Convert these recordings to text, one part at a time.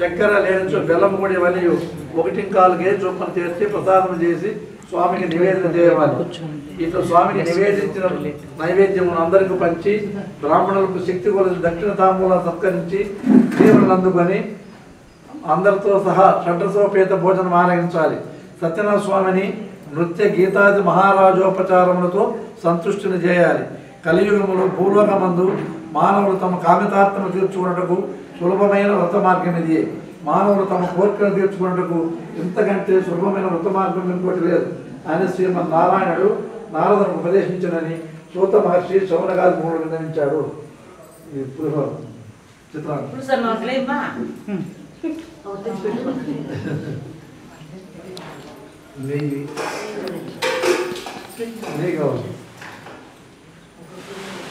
చక్కెర లేనిచో బెల్లం కూడా ఇవన్నీ ఒకటి కాలుగే చొప్పున చేర్చి ప్రసాదం చేసి స్వామికి నివేదన చేయవాలి ఇట్లా స్వామికి నివేదించిన నైవేద్యం అందరికి పంచి బ్రాహ్మణులకు శక్తి కొలిసి దక్షిణ తాంబూలం సత్కరించి దీవులను అందుకొని అందరితో సహా షడ్రసోపేత భోజనం ఆరగించాలి. సత్యనారాయణ స్వామిని నృత్య గీతాది మహారాజోపచారములతో సంతుష్టిని చేయాలి. కలియుగములో భూలోకమందు మానవులు తమ కామితార్థము తీర్చుకున్నటకు సులభమైన వ్రత మార్గం ఇది. మానవులు తమ కోరికలు తీర్చుకున్నటకు ఇంతకంటే సులభమైన వ్రత మార్గం ఇంకోటి లేదు. అని శ్రీమద్ నారాయణుడు నారదునికి ఉపదేశించనని సూత మహర్షి శౌనగాది మూడు విన్నవించాడు నెయ్యి. నెయ్యి కావాలి.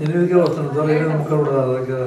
ఎనిమిదికే వస్తుంది దొర ఎనిమిది ముక్కలు కూడా దగ్గర